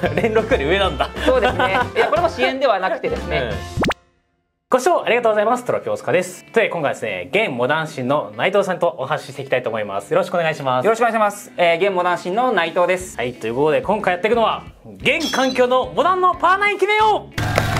連絡より上なんだそうですね いやこれも支援ではなくてですね、うんご視聴ありがとうございます。トロピオスカです。という今回はですね、現モダンシンの内藤さんとお話ししていきたいと思います。よろしくお願いしますよ。ろしくお願いします、えー、現モダンシンの内藤ですはい、ということで今回やっていくのは、現環境のモダンのパーナイン決めよう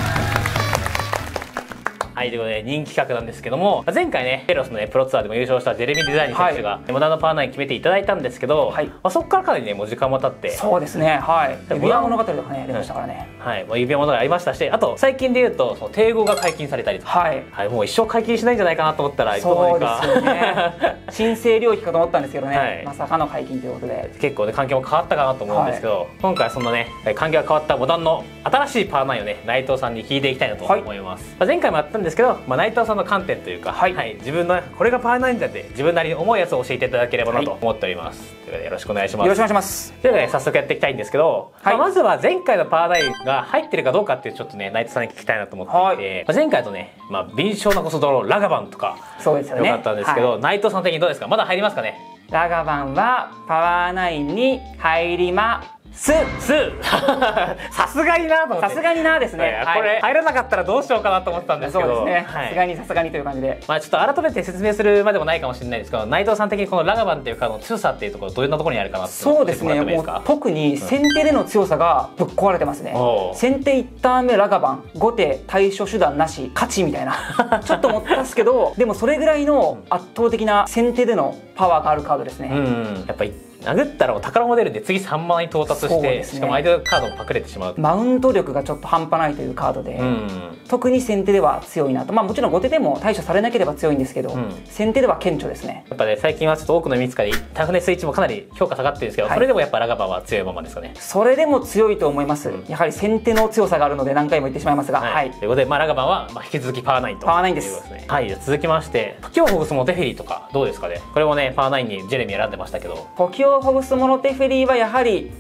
はい、ということで人気企画なんですけども、前回ね、ペロスのね、プロツアーでも優勝したジェレミー・デザイン選手が、モダンのパーナイン決めていただいたんですけど、はい。まあ、そこからかなりね、もう時間も経って、そうですね。はい。で指輪物語とかね出ましたからね、はい、もう指輪ものがありましたし、あと最近で言うと、その帝語が解禁されたりとか、はい。はい、もう一生解禁しないんじゃないかなと思ったら、そうですよね。申請領域かと思ったんですけどね、はい。まさかの解禁ということで。結構ね環境も変わったかなと思うんですけど、今回はそんなね環境が変わったモダンの新しいパーナインをね内藤さんに聞いていきたいなとはい。思います、まあ前回もやったんですけど、まあ、内藤さんの観点というか、はい。自分のこれがパーナインだって自分なりに思うやつを教えていただければなと思っております、ということでよろしくお願いします。よろしくお願いします。ということで早速やっていきたいんですけど、はい。まあまずは前回のパーナインが入ってるかどうかっていうちょっとね内藤さんに聞きたいなと思っていて、はい。まあ前回とね、まあ、敏捷なこそドローラガバンとかそうですよね。よかったんですけど、はい。内藤さん的にどうですか？まだ入りますかね？ラガバンはパワーナインに入りますス さすがになとさすがになですね、いやこれ。入らなかったらどうしようかなと思ったんですけど。そうですね。はい。さすがにさすがにという感じで。まあちょっと改めて説明するまでもないかもしれないですけど内藤さん的にこのラガバンっていうカードの強さっていうところどんなところにあるかなそうですね。もう特に先手での強さがぶっ壊れてますね。おう。先手1ターン目ラガバン後手対処手段なし勝ちみたいな。ちょっと思ったんですけどでもそれぐらいの圧倒的な先手でのパワーがあるカードですね、うんやっぱり殴ったら宝も出るんで次3万に到達して、ね。しかも相手のカードもパクれてしまう。マウント力がちょっと半端ないというカードで、うん。特に先手では強いなと。まあもちろん後手でも対処されなければ強いんですけど、ん。先手では顕著ですね。やっぱね最近はちょっと多くのミツカでタフネスイッチもかなり評価下がってるんですけど、はい。それでもやっぱラガバンは強いままですかね。それでも強いと思います、やはり先手の強さがあるので何回も言ってしまいますがはい、ということで、まあ、ラガバンは、まあ、引き続きパワーナインとパワーナインです。ねはい。続きまして時をほぐすモテフェリーとかどうですかね。これもねパワーナインにジェレミー選んでましたけど。時をほぐすモノテフェリーはやはり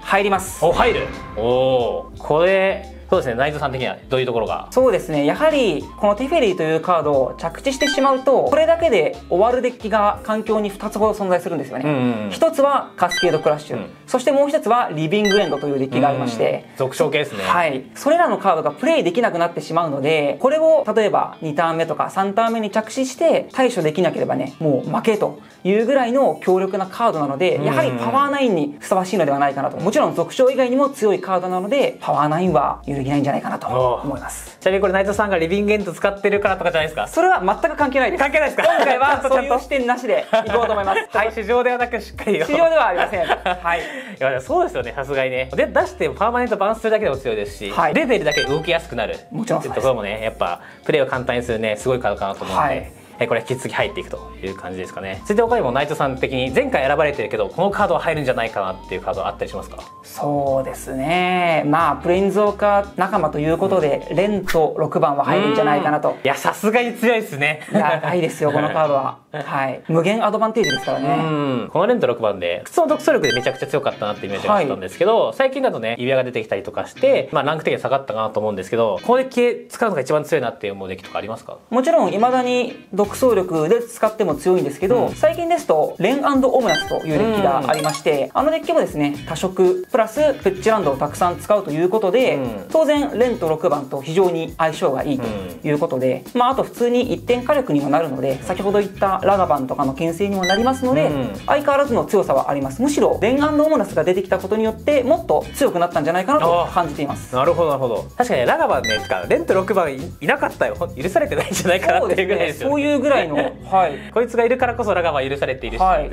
入ります。お入る。おおこれそうですね内藤さん的にはどういうところが？そうですねやはりこのテフェリーというカードを着地してしまうとこれだけで終わるデッキが環境に2つほど存在するんですよね、うんうんうん。一つはカスケードクラッシュ、うん。そしてもう一つはリビングエンドというデッキがありまして、うん。続賞系ですね。はい、それらのカードがプレイできなくなってしまうのでこれを例えば2ターン目とか3ターン目に着地して対処できなければねもう負けというぐらいの強力なカードなのでやはりパワーナインにふさわしいのではないかなと。もちろん続賞以外にも強いカードなのでパワーナインは揺るぎないんじゃないかなと思います。ちなみにこれ内藤さんがリビングエンド使ってるからとかじゃないですか？それは全く関係ないです。関係ないですか？今回は そういう視点なしでいこうと思います。はい市場ではなくしっかり市場ではありません。はい。いやそうですよねさすがにね。で出してパーマネントバンするだけでも強いですし、はい。出てるだけで動きやすくなる。もちろんところもねやっぱプレーを簡単にするねすごいカードかなと思うので、はいえこれ引き続き入っていくという感じですかね。続いて他にも内藤さん的に前回選ばれてるけどこのカードは入るんじゃないかなっていうカードあったりしますか？そうですね。まあプレインズオーカー仲間ということで、レンと6番は入るんじゃないかなと。いやさすがに強いですね。やばいですよこのカードははい。無限アドバンテージですからうねんこのレント6番で普通の独走力でめちゃくちゃ強かったなってイメージがあったんですけど、最近だとね指輪が出てきたりとかして、まあ、ランク的に下がったかなと思うんですけどこのデッキ使うのが一番強いなって思うデッキとかありますか？もちろん未だに独走力で使っても強いんですけど、うん。最近ですとレンオムナスというデッキがありまして、あのデッキもですね多色プラスフェッチランドをたくさん使うということで、うん。当然レンと6番と非常に相性がいいということで、まああと普通に一点火力にもなるので先ほど言ったラガバンとかの牽制にもなりますので、うん。相変わらずの強さはあります。むしろレンオムナスが出てきたことによってもっと強くなったんじゃないかなと感じています。なるほどなるほど。確かにラガバンねレント6番いいなかったよ。許されてないんじゃないかなっていうぐらいですよ、ね、そういうぐらいの はい。こいつがいるからこそラガバン許されているし、はい。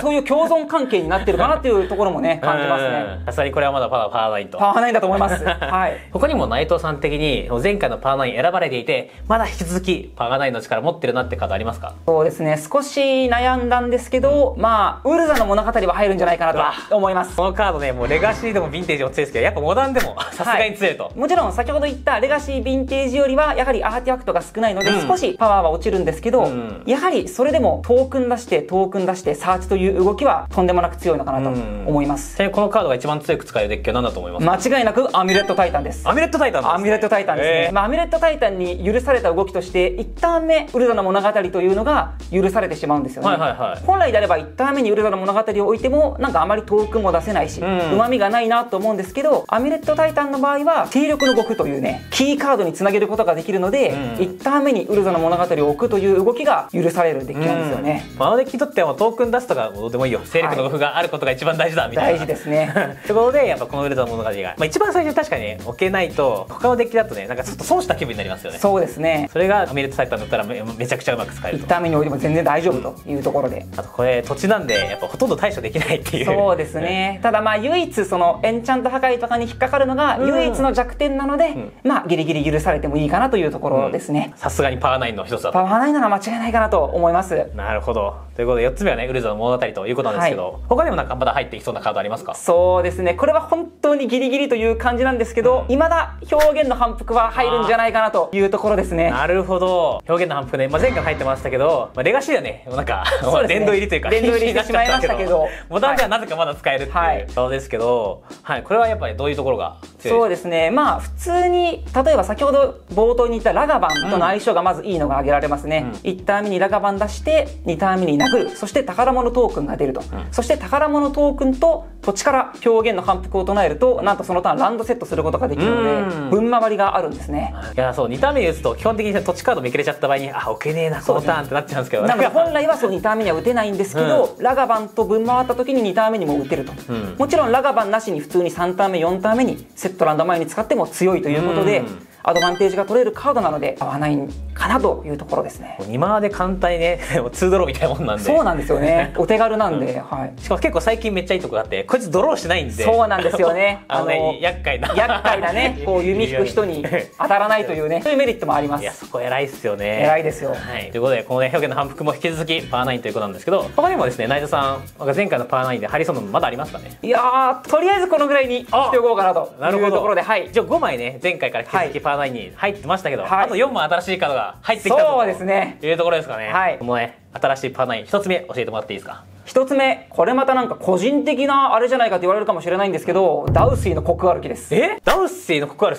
そういう共存関係になってるかなっていうところもね感じますね。うんさすがにこれはまだパワーパワーナインと。パワーナインだと思います。はい。他にも内藤さん的に前回のパワーナイン選ばれていてまだ引き続きパワーナインの力持ってるなってカードありますか？そうですね少し悩んだんですけど、まあウルザの物語は入るんじゃないかなと思います。このカードねもうレガシーでもヴィンテージも強いですけどやっぱモダンでもさすがに強いと、もちろん先ほど言ったレガシーヴィンテージよりはやはりアーティファクトが少ないので、うん。少しパワーは落ちるんですけど、うん。やはりそれでもトークン出してトークン出してサーチという動きはとんでもなく強いのかなと思います、ちなみにこのカードが一番強く使えるデッキは何だと思います？か、間違いなくアミュレットタイタンです。アミュレットタイタンアミュレットタイタンですね、えー。まあ、アミュレットタイタンに許された動きとして1ターン目ウルザの物語というのが許されてしまうんですよね、はいはいはい。本来であれば1ターン目にウルザの物語を置いてもなんかあまりトークンも出せないしうま、みがないなと思うんですけどアミュレットタイタンの場合は勢力の極というねキーカードにつなげることができるので、うん。1ターン目にウルザの物語を置くという動きが許されるデッキなんですよね、うん。まああのデッキにとってはもうトークン出すとかどうでもいいよ。勢力の工夫があることが一番大事だみたいな、大事ですね。ということでやっぱこのウルトラの物語が、まあ、一番最初に確かにね置けないと他のデッキだとねなんかちょっと損した気分になりますよね。そうですね。それがアミュレットタイタンだったらめめちゃくちゃうまく使える1と。ターン目に置いても全然大丈夫というところで、あとこれ土地なんでやっぱほとんど対処できないっていう。そうですね。ただまあ唯一そのエンチャント破壊とかに引っかかるのがうん。唯一の弱点なので、ん。まあギリギリ許されてもいいかなというところですね、さすがにパワーナインの一つだと。パワーないなら間違いないかなと思います。なるほど。ということで4つ目はねウルザの物語ということなんですけど、他にもなんかまだ入ってきそうなカードありますか？そうですね。これは本当にギリギリという感じなんですけど、うん。未だ表現の反復は入るんじゃないかなというところですね。なるほど。表現の反復ね、まあ、前回入ってましたけど、まあ、レガシーはね。もうなんか、ね。殿堂入りというか殿堂入りしてしまいましたけど。ボタンではなぜかまだ使えるってはい。いう顔ですけど、はいこれはやっぱりどういうところがそうでですね。まあ普通に例えば先ほど冒頭に言ったラガバンとの相性がまずいいのが挙げられますね、うん。1ターン目にラガバン出して2ターン目に殴る。そして宝物トークンが出ると、そして宝物トークンと土地から表現の反復を唱えるとなんとそのターンランドセットすることができるのでうん。分回りがあるんですね。いやそう2ターン目に打つと基本的に土地カードめくれちゃった場合にあ置けねえなこのターンってなっちゃうんですけどなので本来はそう2ターン目には打てないんですけど、ラガバンと分回った時に2ターン目にも打てると、うん。もちろんラガバンなしに普通に3ターン目4ターン目にセットランド前に使っても強いということで、うんアドバンテージが取れるカードなので合わないかなというところですね。2マーで簡単にね 2ドローみたいなもんなんで。そうなんですよね。お手軽なんで、はい。しかも結構最近めっちゃいいとこがあってこいつドローしないんで。そうなんですよね。あのね厄介な。厄介なねこう弓引く人に当たらないというねそういうメリットもあります。いやそこ偉いっすよね。偉いですよ。はい、ということでこのね表現の反復も引き続きパワーナインということなんですけど他にもですね内田さん前回のパワーナインで貼りそうなのまだありますかね？いやーとりあえずこのぐらいにしておこうかなというところではい。一応5枚ね前回から引き続きパナインに入ってましたけど、はい。あと4枚新しいカードが入ってきたぞそうですね。というところですかね、はい。このね新しいパワーナイン1つ目教えてもらっていいですか？一つ目これまたなんか個人的なあれじゃないかと言われるかもしれないんですけどダウスイのコク歩きです。え？ダウスイのコクアル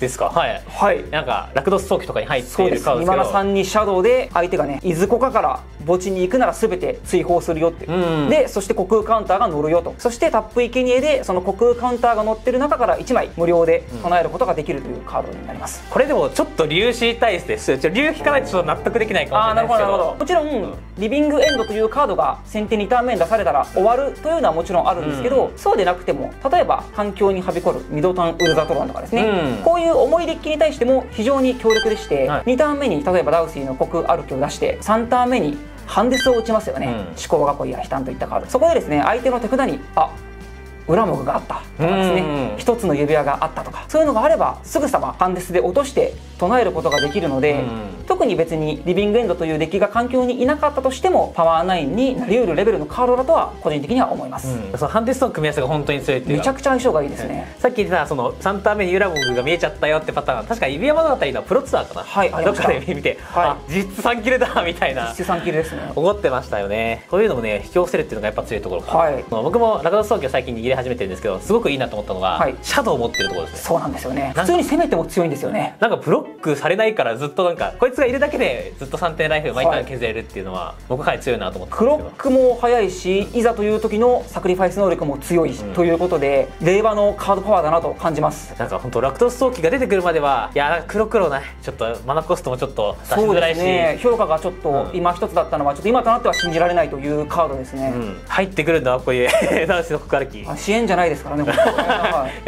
ですか？はい。はい。なんかラクドス早期とかに入ってそうです。いるカードですけど。今田さんにシャドウで相手がねいずこかから墓地に行くなら全て追放するよって。いう、うん。でそして虚空カウンターが乗るよと。そしてタップ生贄でその虚空カウンターが乗ってる中から1枚無料で唱えることができるというカードになります、これでもちょっと粒子対してちょ竜引かないとちょっと納得できないかもしれないですけど。るほどなるほど。もちろん、リビングエンドというカードが先手2ターン目に出されたら終わるというのはもちろんあるんですけど、そうでなくても例えば環境にはびこるミドタンウルザトロンとかですね、うん。こういう重いデッキに対しても非常に強力でして、はい。2ターン目に例えばダウシーの国歩きを出して3ターン目にハンデスを打ちますよね、うん。思考囲いや悲嘆といったカード。そこでですね相手の手札にあ裏目があったとかですうんね一つの指輪があったとか。そういうのがあればすぐさまハンデスで落として唱えることができるので、うん。特に別にリビングエンドというデッキが環境にいなかったとしてもパワー9になりうるレベルのカードだとは個人的には思います、うん。そのハンデスとの組み合わせが本当に強いっていう。めちかゃくちゃ相性がいいですね、さっき言ってたその3ターン目にユラボグが見えちゃったよってパターン。確か指輪物語のプロツアーかな。はいどっかで見て、はい。あ実質3キルだみたいな。必須3キルですね。思ってましたよね。こういうのもね引き寄せるっていうのがやっぱ強いところかな、はい。僕もラガドス最近握り始めてるんですけどすごくいいなと思ったのが、はい。シャドウを持ってるところですね。そうなんですよね。か普通に攻めても強いんですよね。なんかブロックされないからずっとなんかこいつがいるだけでずっと3点ライフ毎はい回削れるっていうのは、僕はかなり強いなと思ってクロックも速いしいざという時のサクリファイス能力も強いし、うんということで令和のカードパワーだなと感じます。なんか本当ラクトス早期が出てくるまではいや黒黒ねちょっとマナコストもちょっと出しづらいし。すね。評価がちょっとうん今一つだったのはちょっと今となっては信じられないというカードですね、うん、入ってくるんだこういう男子の告歩き。あ支援じゃないですからねウ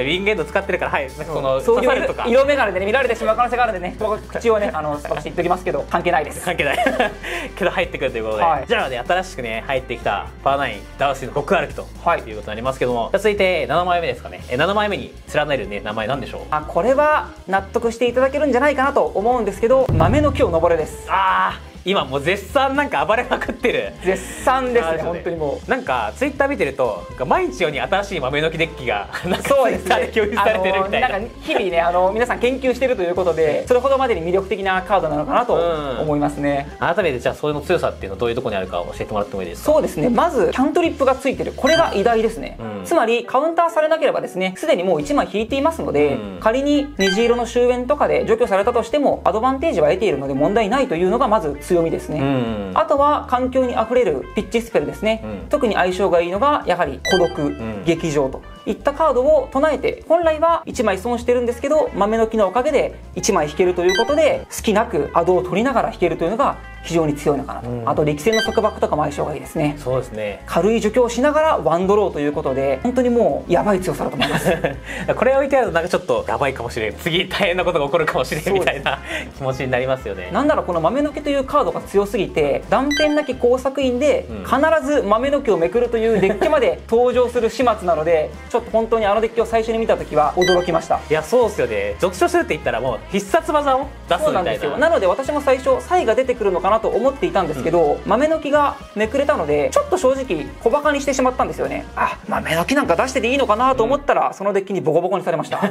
ィ ングエンド使ってるからはいその、そういう色眼鏡でね見られてしまう可能性があるんでね僕口をねあの少し言っておきますけど関係ないです。関係ない。けど入ってくるということで、はい。じゃあね新しくね入ってきたパワーナインダウシーの極歩きと、はい。い、うことになりますけども続いて7枚目ですかね。え7枚目に連ねるね名前なんでしょう？あこれは納得していただけるんじゃないかなと思うんですけど豆の木を登れです。あー今もう絶賛なんか暴れまくってる。絶賛ですね本当にもう。なんかツイッター見てると毎日ように新しい豆の木デッキが なんかそうですッターで共有されてるみたいな。あのなんか日々ねあの皆さん研究してるということでそれほどまでに魅力的なカードなのかなとうん。思いますね、改めてじゃあそれの強さっていうのはどういうところにあるか教えてもらってもいいですか？そうですねまずキャントリップがついてる。これが偉大ですね、うん。つまりカウンターされなければですねすでにもう1枚引いていますので、うん。仮に虹色の終焉とかで除去されたとしてもアドバンテージは得ているので問題ないというのがまず強みですね、うん。あとは環境にあふれるピッチスペルですね、うん。特に相性がいいのがやはり孤独、ん。劇場といったカードを唱えて本来は1枚損してるんですけど豆の木のおかげで1枚引けるということで好きなくアドを取りながら引けるというのが非常に強いのかなと、うん。あと力戦の束縛とかも相性がいいですね。そうですね。軽い除去をしながらワンドローということで本当にもうやばい強さだと思います。これ置いてあるとなんかちょっとやばいかもしれん。次大変なことが起こるかもしれんみたいな気持ちになりますよね。なんならこの豆の毛というカードが強すぎて断片なき工作員でうん。必ず豆の毛をめくるというデッキまで登場する始末なのでちょっと本当にあのデッキを最初に見た時は驚きました。いやそうっすよね。読書するって言ったらもう必殺技を出すみたいな。なんですよ。なので私も最初サイが出てくるのかなと思っていたんですけど、豆の木がめくれたのでちょっと正直小バカにしてしまったんですよね。あ豆の木なんか出してていいのかなと思ったら、そのデッキにボコボコにされました。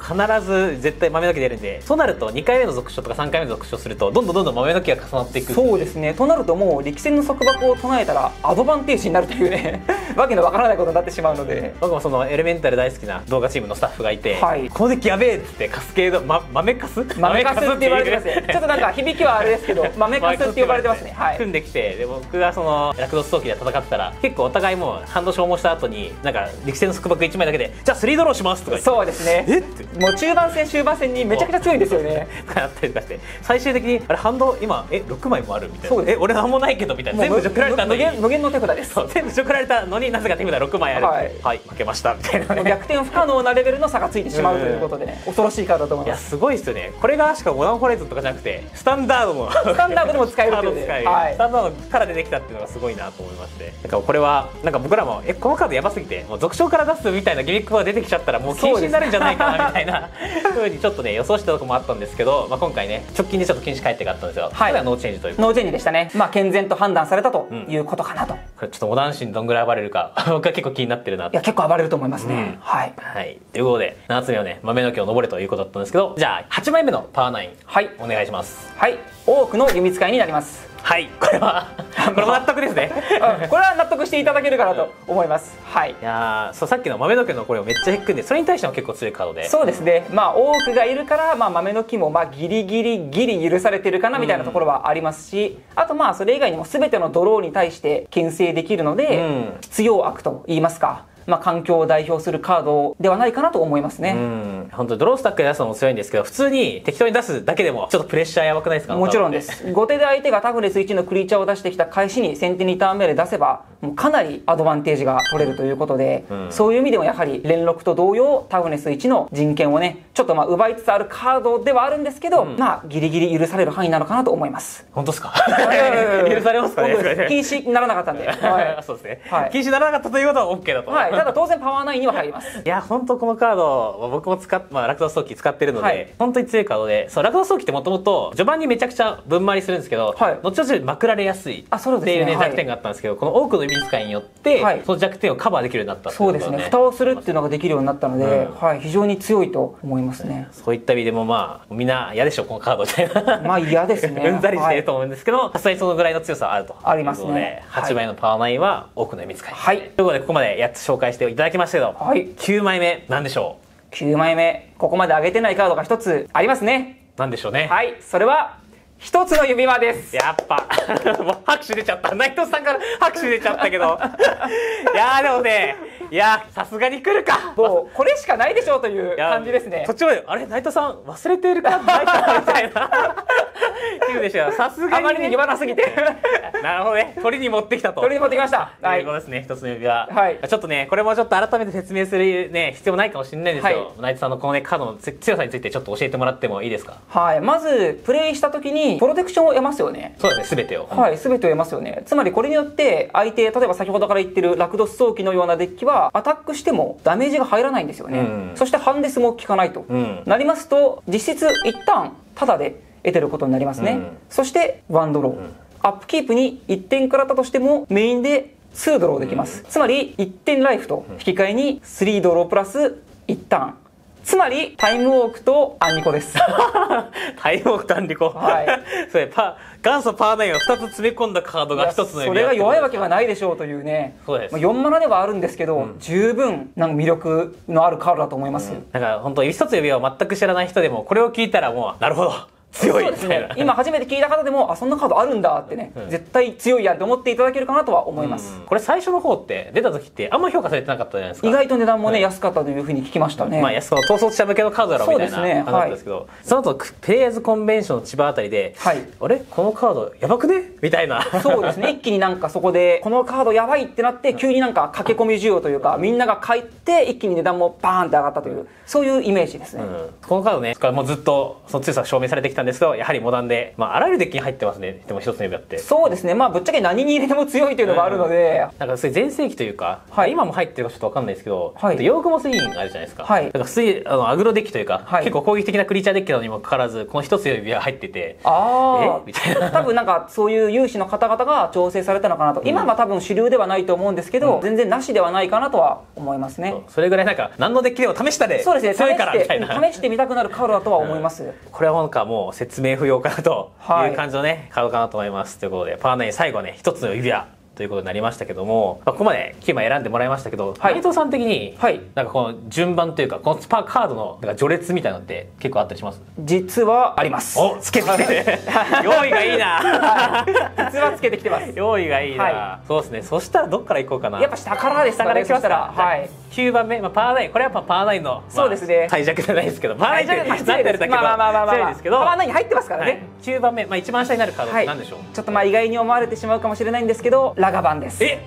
必ず絶対豆の木出るんでそうなると2回目の続書とか3回目の続書するとどんどんどんどん豆の木が重なっていくそうですね。となるともう力戦の束縛を唱えたらアドバンテージになるというね。わけのわからないことになってしまうので僕もそのエレメンタル大好きな動画チームのスタッフがいて、はい。このデッキやべえっつってカスケード、ま、豆カス豆かすって言われてますね。ちょっとなんか響きはあれですけど 豆かすって呼ばれてますね。はい。組んできてで僕がそのラクドストーキで戦ってたら結構お互いもうハンド消耗した後になんか力戦の束縛1枚だけでじゃあ3ドローしますとか言って。そうですね。え？ってもう中盤戦終盤戦にめちゃくちゃ強いんですよね。なったりとかして。最終的にあれハンド今え？6枚もあるみたいな。え？俺なんもないけどみたいな。全部除くられたのに。無限無限の手札です。そう。全部除くられたのになぜか手札6枚あるはいはい、負けましたみたいなもう逆転不可能なレベルの差がついてしまうということでね恐ろしいカードだと思います。いやすごいですよね。これがしかもモダンホライズンとかじゃなくてスタンダードのスタンダードでも使えるというね。はい。スタンダードから出てきたっていうのがすごいなと思いまして。なんかこれはなんか僕らもえこのカードやばすぎてもう続唱から出すみたいなギミックが出てきちゃったらもう禁止になるんじゃないかなみたいな。ふうにちょっとね予想したとこもあったんですけど、まあ、今回ね直近でちょっと禁止改訂があったんですよ、はい。それはノーチェンジというノーチェンジでしたね。まあ健全と判断されたということかなと、いこれちょっとモダンシンどんぐらい暴れるか僕は結構気になってるなとや結構暴れると思いますね、うん。はい。はい。ということで7つ目はね豆の木を登れということだったんですけどじゃあ8枚目のパワーナイン。はい。お願いします。はい。多くの弓使いになります。はい。これは これも納得ですね。うん。これは納得していただけるかなと思います。はい。い。やーそうさっきの豆の毛のこれをめっちゃ引くんでそれに対しても結構強いカードで。そうですね。まあ多くがいるから、まあ、豆の木もまあギリギリギリ許されてるかなみたいなところはありますし、あとまあそれ以外にも全てのドローに対して牽制できるので、うん。必要悪と言いますか、まあ、環境を代表するカードではないかなと思いますね、うん。本当にドロースタックで出すのも強いんですけど普通に適当に出すだけでもちょっとプレッシャーやばくないですか？もちろんです。後手で相手がタフネス1のクリーチャーを出してきた返しに先手2ターン目で出せばもうかなりアドバンテージが取れるということで、うん。そういう意味でもやはり連絡と同様タフネス1の人権をねちょっとまあ奪いつつあるカードではあるんですけど、うん。まあギリギリ許される範囲なのかなと思います。本当ですか？許されますかね？禁止にならなかったんで、は そうですね、はい。禁止にならなかったということは OK だと、いはい、ただ当然パワーナインには入ります。いや本当このカード僕も使っ、まあ、ラクドストーキー使ってるので、はい。本当に強いカードでそうラクドストーキーってもともと序盤にめちゃくちゃ分回りするんですけど、はい。後々まくられやすいあそうですね。っていうねはい弱点があったんですけど、この多くの指使いによって、はい。その弱点をカバーできるようになったっていそうですね。蓋をするっていうのができるようになったので、うん。はい、非常に強いと思いますね。そういった意味でもまあみんな嫌でしょこのカードみたいなまあ嫌ですね。うんざりしてると思うんですけどさすがにそのぐらいの強さはあると。ありますね。ということで8枚のパワーナインは多くの指使い、はい。ということでここまで8つ紹介していただきましたけど、はい。9枚目なんでしょ9枚目ここまで上げてないカードが1つありますね。うなんでしょうね？はい。それは1つの指輪です。やっぱ。もう拍手出ちゃった。内藤さんから拍手出ちゃったけど。いやーでもねいやーさすがに来るか。もうこれしかないでしょうという感じですね。途中まであれ？内藤さん忘れているか？ないか？なみたいな言うでしょ。さすがに、ね、あまりに言わなすぎて。なるほどね。鳥に持ってきたと。取りに持ってきました。ということですね、一つの指輪、はい。ちょっとねこれもちょっと改めて説明するね必要ないかもしれないですよ、はい。内藤さんのこのねカードの強さについてちょっと教えてもらってもいいですか？はい。まずプレイした時にプロテクションを得ますよね。そうですね。全てを。はい、全てを得ますよね。つまりこれによって相手、例えば先ほどから言ってるラクドス想起のようなデッキはアタックしてもダメージが入らないんですよね。うん。そしてハンデスも効かないと。うん。なりますと実質一旦タダで得てることになりますね、うん。そしてワンドロー、アップキープに1点食らったとしてもメインで2ドローできます、つまり1点ライフと引き換えに3ドロープラス1ターン。つまりタイムウォークとアンニコです。タイムオーク単リコ。はい。それパ元祖パーナインを2つ詰め込んだカードが1つのそれが弱いわけ。けがないでしょうというね。そうです。まあ4マナではあるんですけど、十分なんか魅力のあるカードだと思います、なんか本当一つ指輪を全く知らない人でもこれを聞いたらもうなるほど強い。そうですみたいなね。今初めて聞いた方でもあそんなカードあるんだってね、絶対強いやって思っていただけるかなとは思います、うんこれ最初の方って出た時ってあんま評価されてなかったじゃないですか？意外と値段もね、はい。安かったというふうに聞きましたね、まあ、いやその統率者向けのカードだろうみたいなですけど、その後プレイヤーズコンベンションの千葉あたりで、はい。あれ？このカードやばくね？みたいな。そうですね。一気になんかそこでこのカードやばいってなって急になんか駆け込み需要というかみんなが買って一気に値段もバーンって上がったというそういうイメージですね、うん。このカードねもうずっとその強さが証明されてきたんですけどやはりモダンで、まあ、あらゆるデッキに入ってますね。でも一つの指輪って。そうですね。まあぶっちゃけ何に入れても強いというのがあるので、なんかそれ全盛期というか、はい。今も入ってるかちょっとわかんないですけど、はい。ヨーグモス医院あるじゃないですか、はい。だから普通にあのアグロデッキというか、はい。結構攻撃的なクリーチャーデッキなのにもかかわらずこの一つの指輪入っててあえ？みたいな。あ多分なんかそういう有志の方々が調整されたのかなと、今は多分主流ではないと思うんですけど、全然なしではないかなとは思いますね。それぐらいなんか何のデッキでも試したでそうですね。試強いからみしたいな。て試してみたくなるカードだとは思います、これはなんかもう説明不要かなとはい。いう感じのね、カードかなと思います。ということでパーナイン最後はね一つの指輪ということになりましたけども、まあここまで9枚選んでもらいましたけど、はい。内藤さん的に、はい。なんかこの順番というかこのスパーカードのなんか序列みたいなのって結構あったりします？実はあります。おつけてきて用意がいいな。実はつけてきてます。用意がいいな、はそうですね。そしたらどっから行こうかな。やっぱ下からですかね下から行きますそしたらかはい。9番目、まあ、パーナイン。これはやっぱパーナインの、まあそうですね。最弱じゃないですけど。パーナインってまあなってるだけどまあまあまあまあですけど。パワーナイン入ってますからはい。ね、、9番目、まあ、一番下になるカードはい。って何でしょう、ちょっとまあ意外に思われてしまうかもしれないんですけどラガバンです。え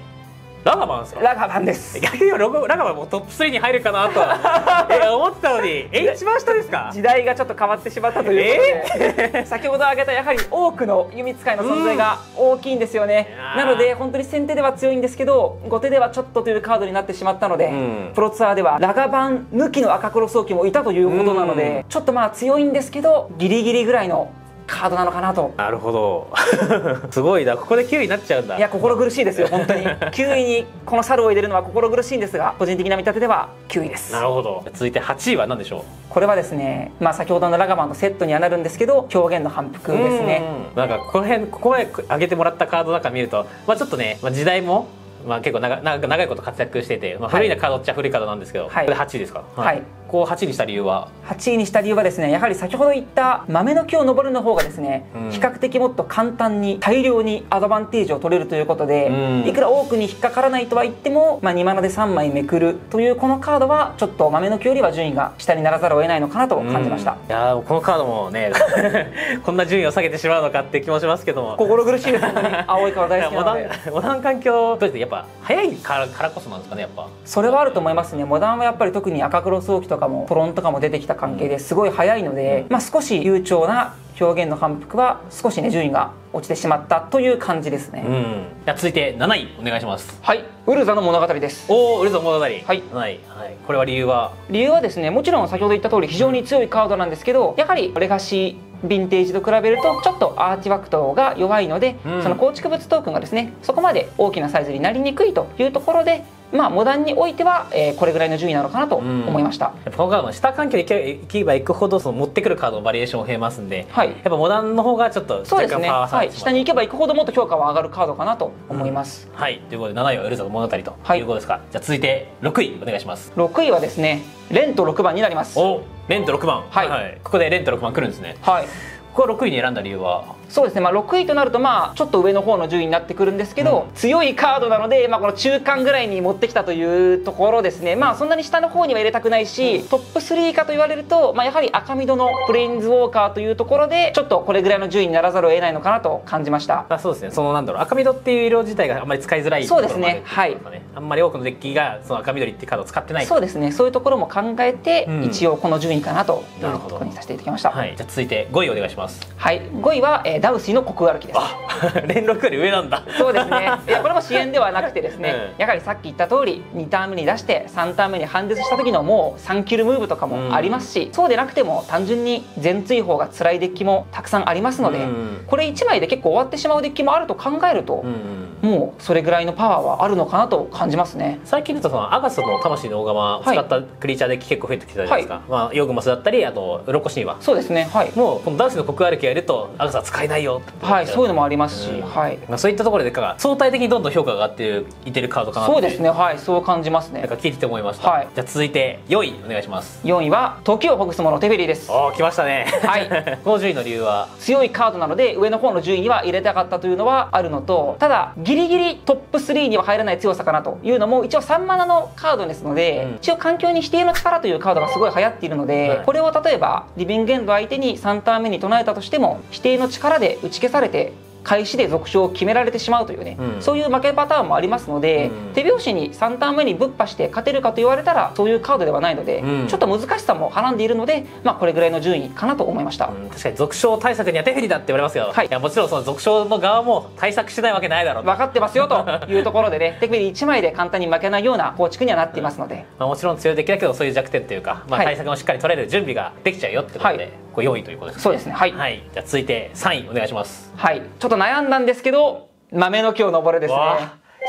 ラガバンですか？ラガバンです。逆にラガバンもトップ3に入るかなとは。え思ってたのに。え一番下ですか？時代がちょっと変わってしまったということで、先ほど挙げたやはり多くの弓使いの存在が大きいんですよね、うんなので本当に先手では強いんですけど後手ではちょっとというカードになってしまったので、うん。プロツアーではラガバン抜きの赤黒早期もいたということなので、うちょっとまあ強いんですけどギリギリぐらいのカードなのかなと。なるほど。すごいな。ここで9位になっちゃうんだ。いや心苦しいですよ本当に。9位にこの猿を入れるのは心苦しいんですが個人的な見立てでは9位です。なるほど。続いて8位は何でしょう？これはですね、まあ、先ほどのラガバンとセットにはなるんですけど表現の反復ですね。うん。なんかこの辺ここまで上げてもらったカードなんか見ると、まあ、ちょっとね、まあ、時代も、まあ、結構長長長いこと活躍してて、まあ、はい。古いなカードっちゃ古いカードなんですけど、はい。これで8位ですか？はい。こう8位にした理由は？8位にした理由はですねやはり先ほど言った豆の木を登るの方がですね、うん。比較的もっと簡単に大量にアドバンテージを取れるということで、うん。いくら多くに引っかからないとは言っても、まあ、2マナで3枚めくるというこのカードはちょっと豆の木よりは順位が下にならざるを得ないのかなと感じました、うんいやーこのカードもね こんな順位を下げてしまうのかって気もしますけども。心苦しいです本当に青い顔大好きなので。ンモダン環境としてやっぱ早いからからこそなんですかねやっぱ。それはあると思いますね。モダンはやっぱり特に赤黒早期とかもトロンとかも出てきた関係ですごい早いので、まあ、少し悠長な表現の反復は少しね順位が落ちてしまったという感じですね、うん。じゃあ続いて7位お願いします。はい。ウルザの物語です。おおウルゾン物語。はいはい7位。はい。これは理由は？理由はですねもちろん先ほど言った通り非常に強いカードなんですけどやはりレガシーヴィンテージと比べるとちょっとアーティファクトが弱いので、うん。その構築物トークンがですねそこまで大きなサイズになりにくいというところでまあモダンにおいては、えーこれぐらいの順位なのかなと思いました、やっぱこのカードも下環境に行けば行くほどその持ってくるカードのバリエーションも増えますんで、はい。やっぱモダンの方がちょっとそうですね、はい、下に行けば行くほどもっと評価は上がるカードかなと思います、はい。ということで7位はウルザの物語とはいいうことですか、じゃあ続いて6位お願いします。6位はですねレンと6番になりますおレント6番。はい。ここでレント6番来るんですね。はい。ここは6位に選んだ理由は？そうですね、まあ、6位となると、まあ、ちょっと上の方の順位になってくるんですけど、強いカードなので、まあ、この中間ぐらいに持ってきたというところですね、まあ、そんなに下の方には入れたくないし、トップ3かと言われると、まあ、やはり赤緑のプレインズウォーカーというところで、ちょっとこれぐらいの順位にならざるを得ないのかなと感じました。あそうですね。そのなんだろう赤緑っていう色自体があんまり使いづらいそうですね。ところもあんまり多くのデッキがその赤緑っていうカードを使ってないそうですね、そういうところも考えて、うん。一応この順位かなというところにさせていただきました。はい。じゃあ続いて5位お願いします。はい、5位は、ええーダウシーの国歩きです。あ 連絡より上なんだ。そうですね。いや これも支援ではなくてですね、うん。やはりさっき言った通り2ターン目に出して3ターン目に判絶した時のもう3キルムーブとかもありますし、そうでなくても単純に全追放が辛いデッキもたくさんありますので、うん。これ1枚で結構終わってしまうデッキもあると考えると、うんもうそれぐらいのパワーはあるのかなと感じますね。最近だとそのアガスの魂の大釜を使ったクリーチャーデッキ結構増えてきたじゃないですか、まあ、ヨグマスだったりあとウロコシンは。そうですね。はい。もうこのダンスの国歩きをやるとアガスは使えないよはい、そういうのもありますし、うん。はい、まあ、そういったところでか相対的にどんどん評価が上がってるいてるカードかなそうですね、はい、そう感じますね。なんか。聞いてて思いました、はい。じゃあ続いて4位お願いします。4位は時をほぐす者テフェリーです。おお来ましたね。はい。この順位の理由は？強いカードなので上の方の順位には入れたかったというのはあるのとただギリギリトップ3には入らない強さかなというのも一応3マナのカードですので、うん。一応環境に否定の力というカードがすごい流行っているので、はい。これを例えばリビングエンド相手に3ターン目に唱えたとしても否定の力で打ち消されて開始で続賞を決められてしまうというね、うん。そういう負けパターンもありますので、うん。手拍子に3ターン目にぶっ破して勝てるかと言われたらそういうカードではないので、うん。ちょっと難しさもはらんでいるので、まあ、これぐらいの順位かなと思いました。うん。確かに続賞対策にはテフェリだって言われますけど、はい。やもちろんその続賞の側も対策してないわけないだろうと。分かってますよと いうところでね手首1枚で簡単に負けないような構築にはなっていますので、まあ、もちろん強いデッキだけどそういう弱点というか、まあ、はい。対策もしっかり取れる準備ができちゃうよってことで、はい。これ4位ということですね。そうですね。はい、はい。はいじゃあ続いて3位お願いします。ちょっと悩んだんですけど豆の木を登るですね。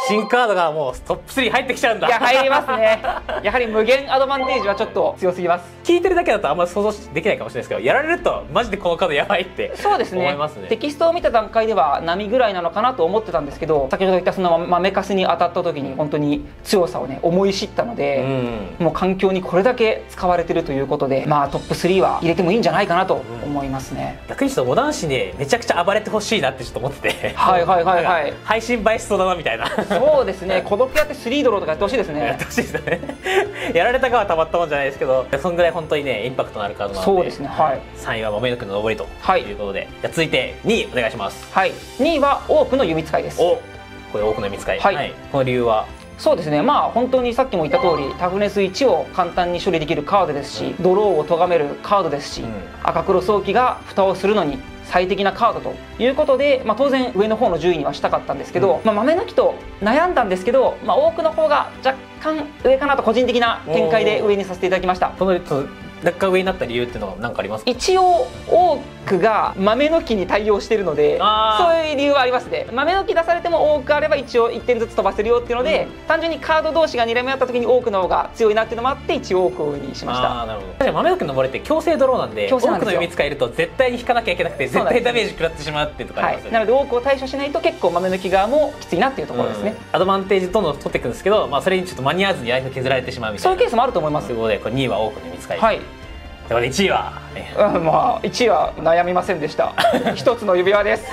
新カードがもうトップ3入ってきちゃうんだ。いや入りますね。やはり無限アドバンテージはちょっと強すぎます。聞いてるだけだとあんま想像できないかもしれないですけどやられるとマジでこのカードやばいってそうですね。思いますね。テキストを見た段階では波ぐらいなのかなと思ってたんですけど先ほど言ったその豆かすに当たった時に本当に強さをね思い知ったのうで、ん。もう環境にこれだけ使われてるということでまあトップ3は入れてもいいんじゃないかなと思いますね、逆にちょっとモダン誌でめちゃくちゃ暴れてほしいなってちょっと思ってて。はいはいはいはい。配信映えしそうだなみたいなそうですね。孤独やって3ドローとかやってほしいですやっねてほしいですよね。やられたかはたまったもんじゃないですけどそんぐらい本当にねインパクトのあるカードなのでそうですね。はい。3位は豆の木の上りとはい。いうことで、じゃあ続いて2位お願いします。はい。2位は多くの弓使いです。おこれ多くの見つかりはい。この理由は？そうですね。まあ本当にさっきも言った通りタフネス1を簡単に処理できるカードですし、ドローを咎めるカードですし、うん。赤黒早期が蓋をするのに最適なカードということで、まあ、当然上の方の順位にはしたかったんですけど、まあ、豆の木と悩んだんですけど、まあ、多くの方が若干上かなと個人的な見解で上にさせていただきましたそのその若干上になった理由っていうのは何かありますか？一応多くが豆の木に対応しているのでそういう理由はありますね。豆の木出されても多くあれば一応1点ずつ飛ばせるよっていうので、単純にカード同士が睨み合った時に多くの方が強いなっていうのもあって一応多くにしました。あーなるほど。確かに豆の木の森って強制ドローなんで多くの弓使えると絶対に引かなきゃいけなくて絶対ダメージ食らってしまうっていうところあはりますよね、い、なので多くを対処しないと結構豆の木側もきついなっていうところですね、うん。アドバンテージどんどん取っていくんですけど、まあ、それにちょっと間に合わずにライフ削られてしまうみたいうな。そいうケースもあると思います。ということでこれ2位は多くの弓使い、はい、ということで1位は、ねうん、まあ1位は悩みませんでした。一つの指輪です。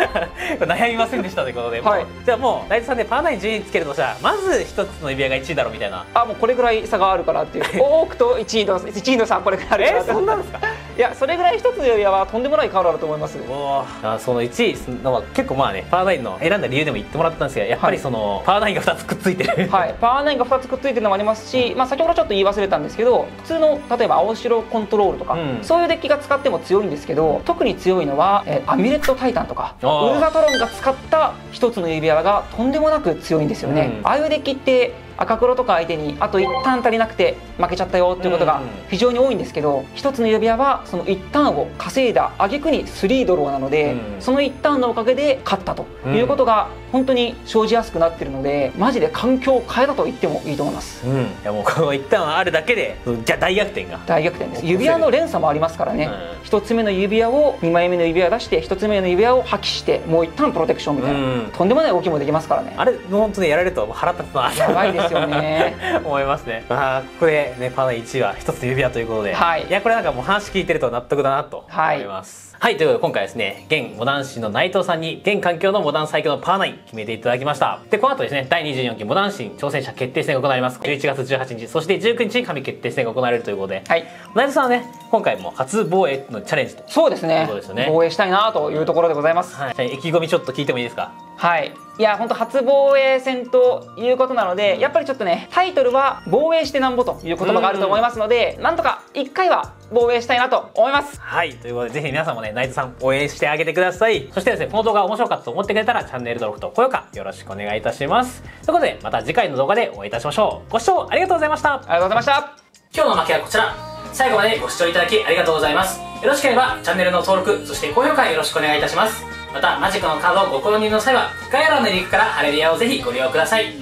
悩みませんでしたということで、はい。じゃあもう大地さんでパーナイン順位つけるとしたらまず一つの指輪が1位だろうみたいな。あもうこれぐらい差があるからっていう 多くと1位の1位の差これぐらいあるからえそんなんですか？いやそれぐらい一つの指輪はとんでもないカードだと思います。おー。あその1位のは結構まあねパーナインの選んだ理由でも言ってもらったんですけどやっぱりその、パーナインが2つくっついてる。はい、パワーナインが2つくっついてるのもありますし、まあ、先ほどちょっと言い忘れたんですけど普通の例えば青白コントロールとか、うん。そういうデッキが使っても強いんですけど特に強いのは、えーアミュレットタイタンとかウルザトロンが使った一つの指輪がとんでもなく強いんですよね、うん。ああいうデッキって赤黒とか相手にあと1ターン足りなくて負けちゃったよっていうことがうん。非常に多いんですけど一つの指輪はその1ターンを稼いだ挙句に3ドローなので、うん。その1ターンのおかげで勝ったということが本当に生じやすくなってるのでマジで環境を変えたと言ってもいいと思います。うん。いやもうこの一旦あるだけでじゃあ大逆転が。大逆転です。指輪の連鎖もありますからね、うん。一つ目の指輪を2枚目の指輪出して一つ目の指輪を破棄してもう一旦プロテクションみたいな、うん。とんでもない動きもできますからね。あれ本当にやられるともう腹立つな。やばいですよね。思いますね。あーここでねパーナイン1位は一つ指輪ということで、はいやこれなんかもう話聞いてると納得だなと思います。はい、ということで今回はですね現モダン誌の内藤さんに現環境のモダン最強のパーナイン決めていただきました。でこの後ですね第24期モダン誌挑戦者決定戦が行われます。11月18日そして19日に神決定戦が行われるということで、はい。内藤さんはね今回も初防衛のチャレンジとそうですね。そうですよね。防衛したいなというところでございます。はい、じゃあ意気込みちょっと聞いてもいいですか？はい。いや本当初防衛戦ということなのでやっぱりちょっとねタイトルは防衛してなんぼという言葉があると思いますのでなんとか1回は防衛したいなと思います。はい。ということでぜひ皆さんもねナイトさん応援してあげてください。そしてですねこの動画面白かったと思ってくれたらチャンネル登録と高評価よろしくお願いいたします。ということでまた次回の動画でお会いいたしましょう。ご視聴ありがとうございました。ありがとうございました。今日の負けはこちら。最後までご視聴いただきありがとうございます。よろしければチャンネルの登録そして高評価よろしくお願いいたします。またマジックのカードをご購入の際は概要欄のリンクからハレリアをぜひご利用ください。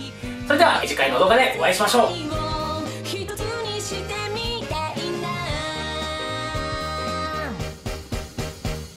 それでは次回の動画でお会いしましょう